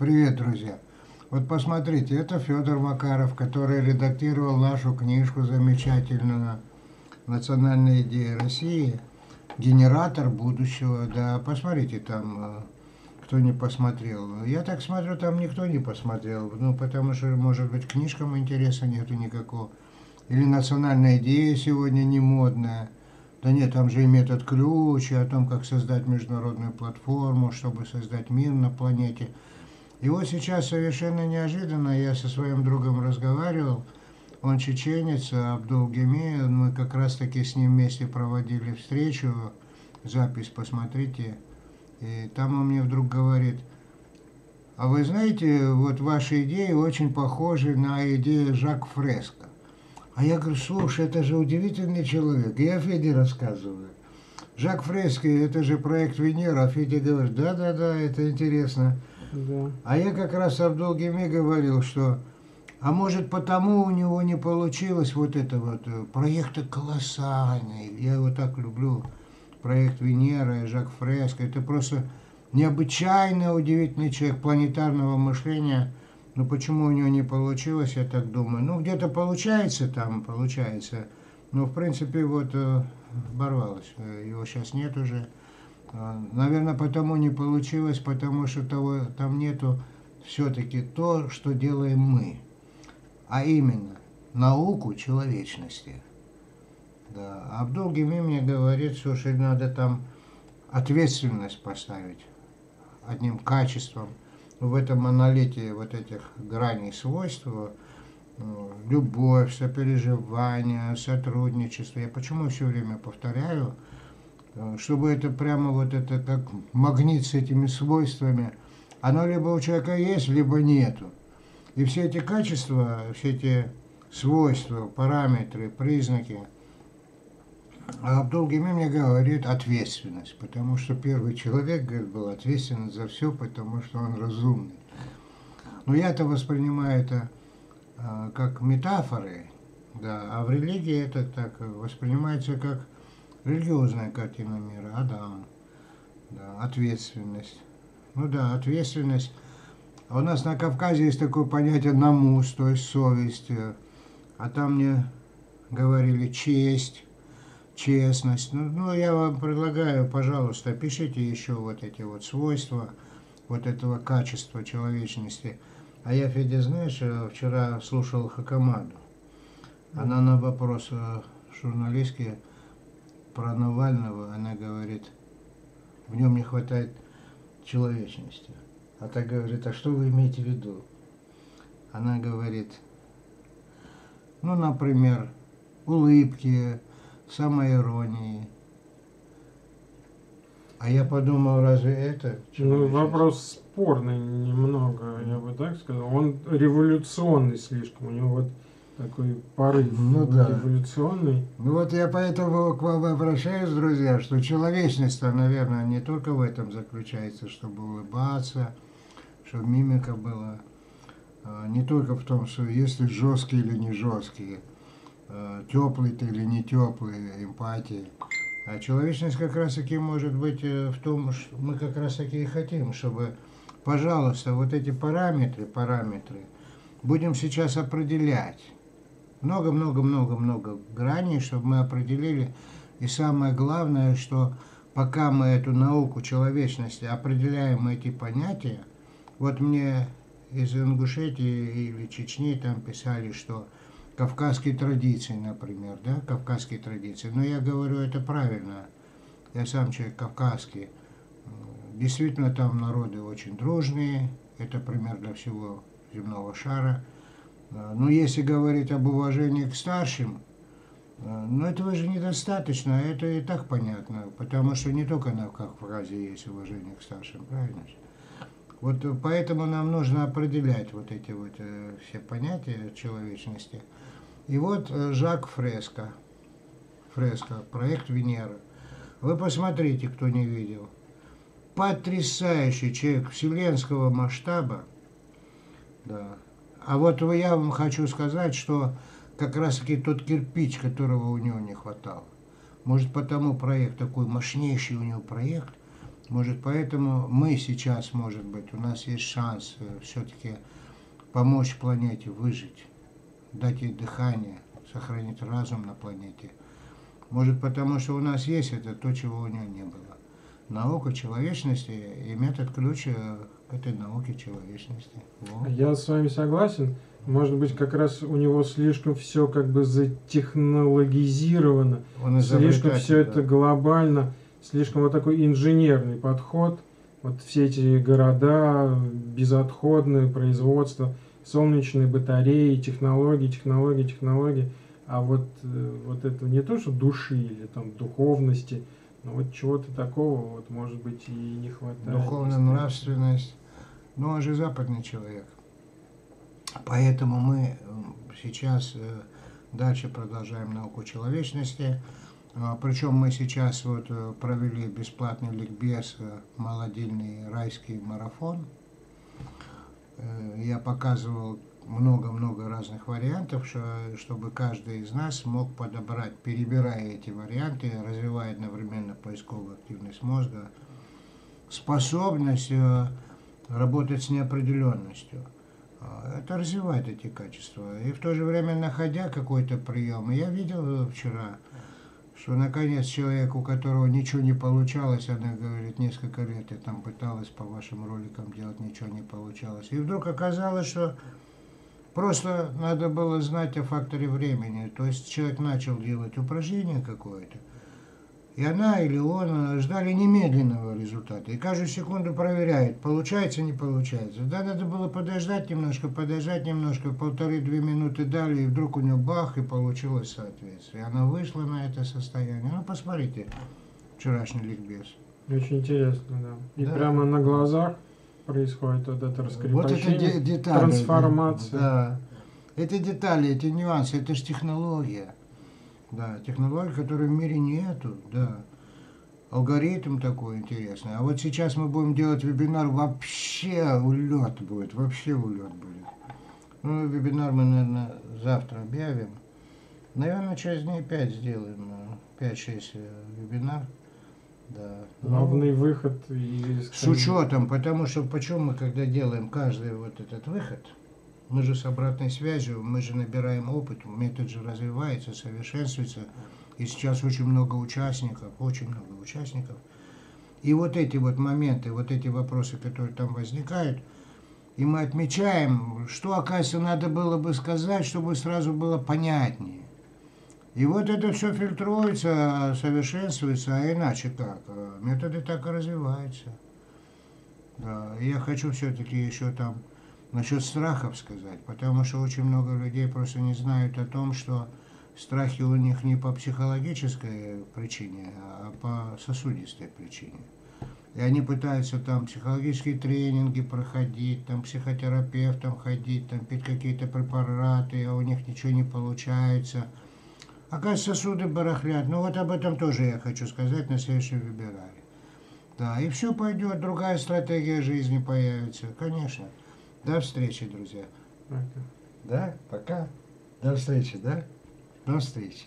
Привет, друзья! Вот посмотрите, это Федор Макаров, который редактировал нашу книжку замечательную «Национальная идея России. Генератор будущего». Да, посмотрите там, э, кто не посмотрел. Я так смотрю, там никто не посмотрел, ну, потому что, может быть, книжкам интереса нету никакого. Или «Национальная идея» сегодня не модная. Да нет, там же и метод ключ, и о том, как создать международную платформу, чтобы создать мир на планете – и вот сейчас совершенно неожиданно я со своим другом разговаривал, он чеченец, Абдул Геми, мы как раз таки с ним вместе проводили встречу, запись посмотрите, и там он мне вдруг говорит, а вы знаете, вот ваши идеи очень похожи на идеи Жак Фреско. А я говорю, слушай, это же удивительный человек. я Феде рассказываю. Жак Фреско, это же проект Венера. А Федя говорит, да-да-да, это интересно. Да. А я как раз Абдулгиме говорил, что а может потому у него не получилось вот это вот э, проекты колоссальные. Я его так люблю. Проект Венера, Жак Фреско. Это просто необычайно удивительный человек планетарного мышления. Но почему у него не получилось, я так думаю. Ну, где-то получается там, получается. Но, в принципе, вот э, оборвалось. Его сейчас нет уже. А, наверное, потому не получилось, потому что того, там нету все-таки то, что делаем мы, а именно науку человечности. Да. А Абдул Геми мне говорит, что надо там ответственность поставить одним качеством в этом монолите вот этих граней свойств, ну, любовь, сопереживание, сотрудничество. Я почему все время повторяю, Э, чтобы это прямо вот это как магнит с этими свойствами, оно либо у человека есть, либо нету. И все эти качества, все эти свойства, параметры, признаки, а Абдул-Геми мне говорит ответственность, потому что первый человек, говорит, был ответственен за все, потому что он разумный. Но я-то воспринимаю это как метафоры, да, а в религии это так воспринимается как Религиозная картина мира, а да, да, ответственность. Ну да, ответственность. А у нас на Кавказе есть такое понятие намус, то есть совесть. А там мне говорили честь, честность. Ну, ну, я вам предлагаю, пожалуйста, пишите еще вот эти вот свойства, вот этого качества человечности. А я, Федя, знаешь, э, вчера слушал Хакамаду. Она на вопрос э, журналистский про Навального она говорит, в нем не хватает человечности. А так говорит, а что вы имеете в виду? Она говорит, ну, например, улыбки, самоиронии. А я подумал, разве это? Ну, вопрос спорный немного, я бы так сказал. Он революционный слишком. У него вот такой порыв ну, да. революционный. Ну вот я поэтому к вам обращаюсь, друзья, что человечность, наверное, не только в этом заключается, чтобы улыбаться, чтобы мимика была. А, не только в том, что если жесткие или не жесткие, а, теплый ты или не теплый, эмпатия. А человечность как раз таки может быть э, в том, что мы как раз таки и хотим, чтобы, пожалуйста, вот эти параметры, параметры, будем сейчас определять много-много-много-много граней, чтобы мы определили. И самое главное, что пока мы эту науку человечности определяем эти понятия, вот мне из Ингушетии или Чечни там писали, что кавказские традиции, например, да, кавказские традиции. Но я говорю, это правильно. Я сам человек кавказский. Действительно, там народы очень дружные. Это пример для всего земного шара. Но если говорить об уважении к старшим, э, ну этого же недостаточно, это и так понятно, потому что не только на Кавказе есть уважение к старшим, правильно? Вот поэтому нам нужно определять вот эти вот э, все понятия человечности. И вот э, Жак Фреско, Фреско, проект Венера. Вы посмотрите, кто не видел. Потрясающий человек вселенского масштаба, да, а вот я вам хочу сказать, что как раз-таки тот кирпич, которого у него не хватало. Может, потому проект такой мощнейший у него проект, Может, поэтому мы сейчас, может быть, у нас есть шанс э, все-таки помочь планете выжить, дать ей дыхание, сохранить разум на планете. Может, потому что у нас есть это то, чего у нее не было. Наука человечности и метод ключа к этой науке человечности. Во. Я с вами согласен. Может быть, как раз у него слишком все как бы затехнологизировано, Он слишком все да. это глобально, слишком вот такой инженерный подход. Вот все эти города, безотходное производство, солнечные батареи, технологии, технологии, технологии. А вот, э, вот это не то, что души или там духовности, но вот чего-то такого, вот, может быть, и не хватает. Духовная нравственность. Ну, он же западный человек. Поэтому мы сейчас э, дальше продолжаем науку человечности. А, Причем мы сейчас вот э, провели бесплатный ликбез э, «Молодильный райский марафон». Я показывал много-много разных вариантов, чтобы каждый из нас мог подобрать, перебирая эти варианты, развивая одновременно поисковую активность мозга, способность работать с неопределенностью – а, это развивает эти качества. И в то же время, находя какой-то прием, я видел вчера, что наконец человек, у которого ничего не получалось, она говорит, несколько лет я там пыталась по вашим роликам делать, ничего не получалось. И вдруг оказалось, что просто надо было знать о факторе времени. То есть человек начал делать упражнение какое-то, и она или он ждали немедленного результата. И каждую секунду проверяют, получается, не получается. Да, надо было подождать немножко, подождать немножко, полторы-две минуты дали, и вдруг у нее бах, и получилось соответствие. Она вышла на это состояние. Ну, посмотрите, вчерашний ликбез. Очень интересно, да. И да. прямо на глазах происходит вот это раскрепощение, вот это детали, трансформация. Да. Эти детали, эти нюансы, это же технология. Да, технологий, которой в мире нету, да. Алгоритм такой интересный. А вот сейчас мы будем делать вебинар, вообще улет будет, вообще улет будет. Ну, вебинар мы, наверное, завтра объявим. Наверное, через дней 5 сделаем, 5-6 э, вебинар. Да. Главный ну, выход. И... С учетом, потому что почему мы, когда делаем каждый вот этот выход, мы же с обратной связью, мы же набираем опыт, метод же развивается, совершенствуется. И сейчас очень много участников, очень много участников. И вот эти вот моменты, вот эти вопросы, которые там возникают, и мы отмечаем, что, оказывается, надо было бы сказать, чтобы сразу было понятнее. И вот это все фильтруется, совершенствуется, а иначе как? Методы так и развиваются. Да, я хочу все-таки еще там насчет страхов сказать, потому что очень много людей просто не знают о том, что страхи у них не по психологической причине, а по сосудистой причине. И они пытаются там психологические тренинги проходить, там психотерапевтом ходить, там пить какие-то препараты, а у них ничего не получается. Оказывается, сосуды барахлят. Ну вот об этом тоже я хочу сказать на следующем вебинаре. Да, и все пойдет, другая стратегия жизни появится, конечно. До встречи, друзья. Пока. Да, пока. До встречи, да? До встречи.